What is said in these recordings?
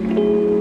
you.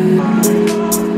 Bye.